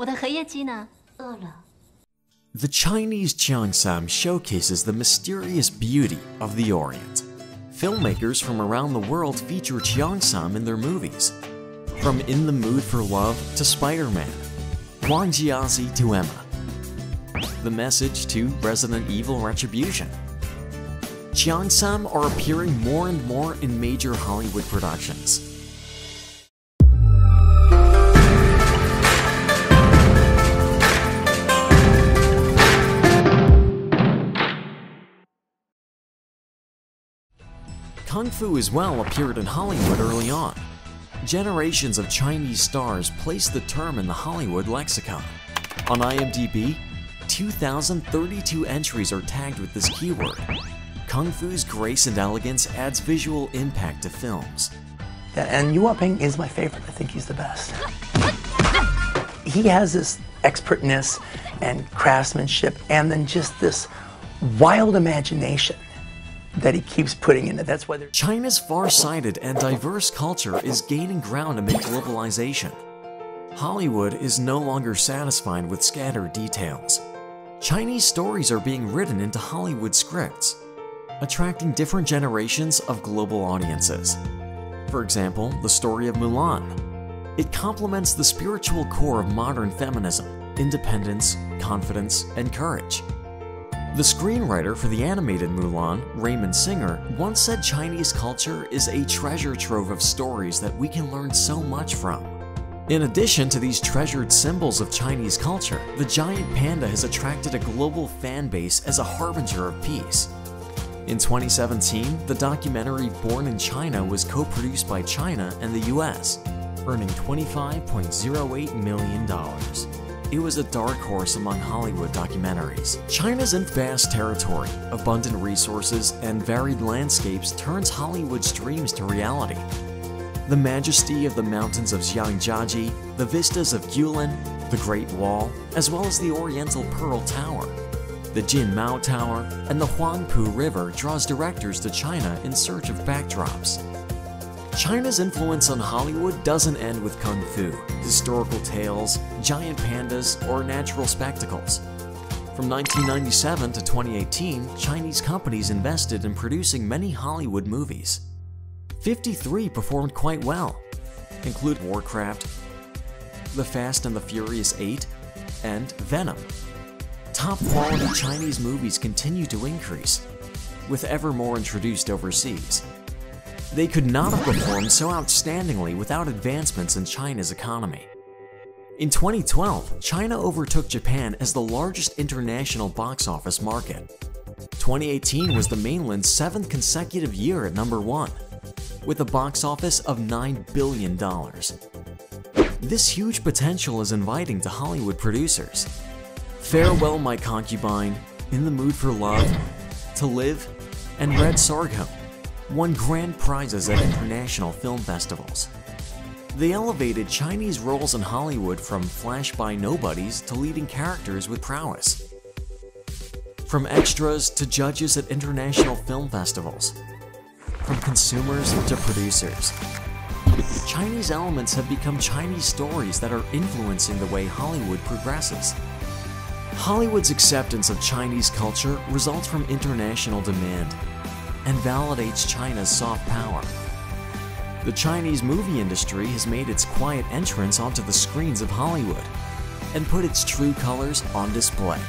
我的荷叶鸡呢？饿了。 The Chinese Cheongsam showcases the mysterious beauty of the Orient. Filmmakers from around the world feature Cheongsam in their movies. From In the Mood for Love to Spider-Man, Wang Jiazi to Emma. The message to Resident Evil Retribution. Cheongsam are appearing more and more in major Hollywood productions. Kung Fu as well appeared in Hollywood early on. Generations of Chinese stars placed the term in the Hollywood lexicon. On IMDb, 2,032 entries are tagged with this keyword. Kung Fu's grace and elegance adds visual impact to films. And Yu Ping is my favorite. I think he's the best. He has this expertness and craftsmanship, and then just this wild imagination that he keeps putting in it. That's why they're. China's far-sighted and diverse culture is gaining ground amid globalization. Hollywood is no longer satisfied with scattered details. Chinese stories are being written into Hollywood scripts, attracting different generations of global audiences. For example, the story of Mulan. It complements the spiritual core of modern feminism, independence, confidence, and courage. The screenwriter for the animated Mulan, Raymond Singer, once said Chinese culture is a treasure trove of stories that we can learn so much from. In addition to these treasured symbols of Chinese culture, the giant panda has attracted a global fan base as a harbinger of peace. In 2017, the documentary Born in China was co-produced by China and the US, earning $25.08 million. It was a dark horse among Hollywood documentaries. China's vast territory, abundant resources, and varied landscapes turns Hollywood's dreams to reality. The majesty of the mountains of Zhangjiajie, the vistas of Guilin, the Great Wall, as well as the Oriental Pearl Tower, the Jin Mao Tower, and the Huangpu River draws directors to China in search of backdrops. China's influence on Hollywood doesn't end with kung fu, historical tales, giant pandas, or natural spectacles. From 1997 to 2018, Chinese companies invested in producing many Hollywood movies. 53 performed quite well, include Warcraft, The Fast and the Furious 8, and Venom. Top quality Chinese movies continue to increase, with ever more introduced overseas. They could not have performed so outstandingly without advancements in China's economy. In 2012, China overtook Japan as the largest international box office market. 2018 was the mainland's seventh consecutive year at number one, with a box office of $9 billion. This huge potential is inviting to Hollywood producers. Farewell My Concubine, In the Mood for Love, To Live, and Red Sorghum won grand prizes at international film festivals. They elevated Chinese roles in Hollywood from flash-by nobodies to leading characters with prowess. From extras to judges at international film festivals. From consumers to producers. Chinese elements have become Chinese stories that are influencing the way Hollywood progresses. Hollywood's acceptance of Chinese culture results from international demand and validates China's soft power. The Chinese movie industry has made its quiet entrance onto the screens of Hollywood and put its true colors on display.